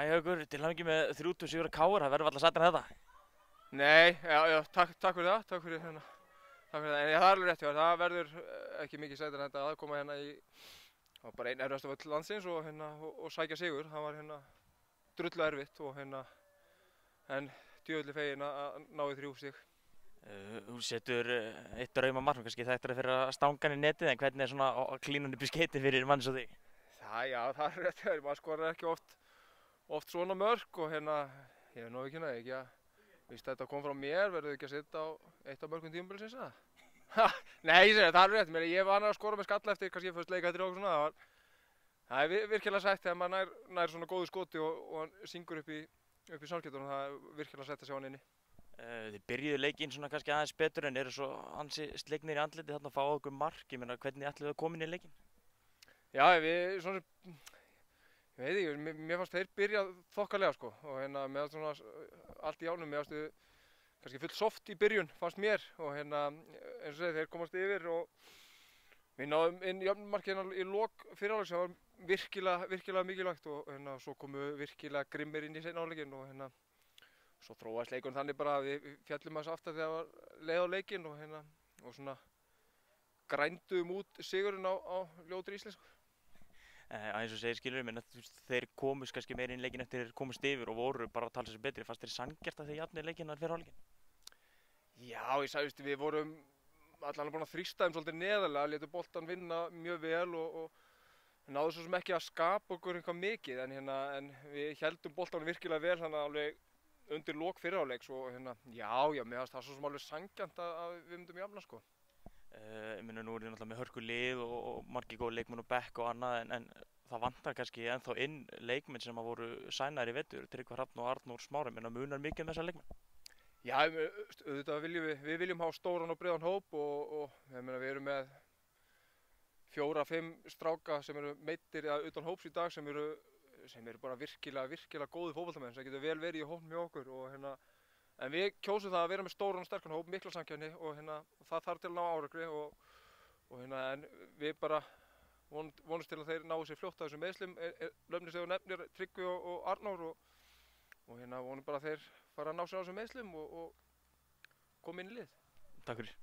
Jæja, Haukur, til ekki með 37 káur, það verður alltaf sættir en þetta. Nei, já, já, takk, takk fyrir það, takk fyrir hérna, takk fyrir það, en já, það er alveg rétt þér, það verður eh, ekki mikið sætir en þetta að koma hérna í, það var bara einn erfast af öll landsins og hérna, og, og sækja sigur, það var hérna drullu erfitt og hérna, en djöðli fegin að að ná í þrjú stig. Uh, Þú setur uh, eitt drauma markmann, kannski þetta er fyrir að stanga hann í netið, en hvernig er svona að klína hann upp í skeiti fyrir mann svo þig? Það, já, það er rétt maður skorar ekki oft, oft svona mörg og hérna, ég hef nú ekki næði, ekki að, víst þetta kom frá mér, verður ekki að setja á eitt af mörgum tímabilsins eða? Ha, Nei, ég segi það, það er rétt, mér, ég var að skora með skalla eftir kannski fyrst leikættir og svona, það var, það er vir- virkilega sætt þegar maður nær, nær svona góðu skoti og, og hann syngur upp í, upp í sálkjötunum, það er virkilega sætt að sjá hann inni. Uh, þið byrjuðu leikinn svona kannski aðeins betur en eru svo ansi slegnir í andliti þarna að fá okkur mark, ég meina hvernig ætluðu að koma inn í leikinn? Já, við svona, ég veit ekki, mér, mér fannst þeir byrja þokkalega sko og hérna með svona s- allt í ánum, mér fannst þau kannski full soft í byrjun, fannst mér og hérna eins og þeir, þeir komast yfir og við náðum inn jöfnmarkið hérna í lok fyriráleik sem var virkilega, virkilega mikilvægt og hérna svo komu virkilega grimmir inn í seinna áleikin og hérna svo þróast leikurinn þannig bara að við fjallum að aftar þegar það var leið á leikinn og hérna og svona grænduðum út sigurinn á, á ljótur íslensku. Uh, eins og segir skilur, menn að þeir komust kannski meira inn í leikinn eftir þeir komust yfir og voru bara að tala sér betri, fannst þeir sangjart að þeir jafnir leikinn að fyrir hálfleikin? Já, ég sagði, veist, við vorum allan búin að þrýsta þeim svolítið neðarlega, letu boltan vinna mjög vel og, og náðu svo sem ekki að skapa okkur eitthvað mikið en, hérna, en við heldum boltan virkilega vel þannig að alveg undir lok fyriráleiks og hérna, já, já, mér finnst það svo sem alveg sangjant að, að við myndum jafna sko. Uh, ég meina nú er þið náttúrulega með hörku lið og, og margi góð leikmenn og bekk og annað en, en það vantar kannski ennþá inn leikmenn sem að voru sænar í vetur, Tryggvar Hrafn og Arnór Smári, menna munar mikið um þessa leikmenn. Já, ég auðvitað viljum við, við viljum hafa stóran og breiðan hóp og, og ég meina, við erum með fjóra, fimm stráka sem eru meittir eða utan hóps í dag sem eru, sem eru bara virkilega, virkilega góði fótballtamenn sem getur vel verið í hópnum hjá okkur og hérna, en við kjósum það að vera með stóran og sterkan hóp, mikla samkjæfni og hérna, það þarf til að ná árakri og, og hérna, en við bara von, vonumst til að þeir náu sér fljótt að þessum meðslum, löfnir sem þú nefnir, Tryggvi og, og Arnór og, og hérna vonum bara að þeir fara að ná sér á þessum meðslum og, og koma inn í lið. Takk fyrir.